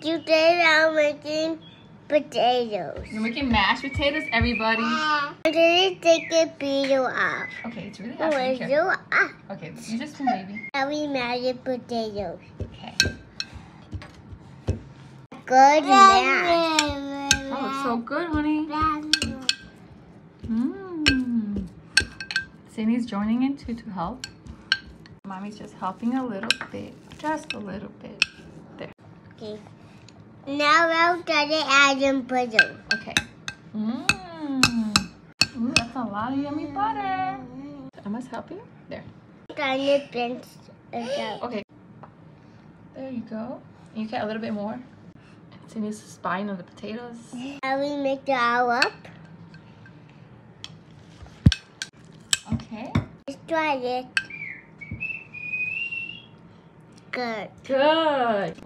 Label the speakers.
Speaker 1: Today I'm making potatoes.
Speaker 2: You're making mashed potatoes, everybody.
Speaker 1: I'm gonna take a peel off.
Speaker 2: Okay, it's really
Speaker 1: Oh,
Speaker 2: hot. Be
Speaker 1: it's
Speaker 2: careful.
Speaker 1: so ah.
Speaker 2: Okay, you just spoon, baby.
Speaker 1: Now we mashed potatoes.
Speaker 2: Okay.
Speaker 1: Good mash.
Speaker 2: Oh, it's so good, honey. Mmm. Sydney's joining in too to help. Mommy's just helping a little bit. Just a little bit. There.
Speaker 1: Okay. Now I'm gonna add some butter.
Speaker 2: Okay. Mmm. Ooh, that's a lot of yummy butter. I must help you. There. Okay. There you go. You get a little bit more. Sydney's spine of the potatoes.
Speaker 1: Now we make it all up.
Speaker 2: Okay.
Speaker 1: Let's try it. Good.
Speaker 2: Good.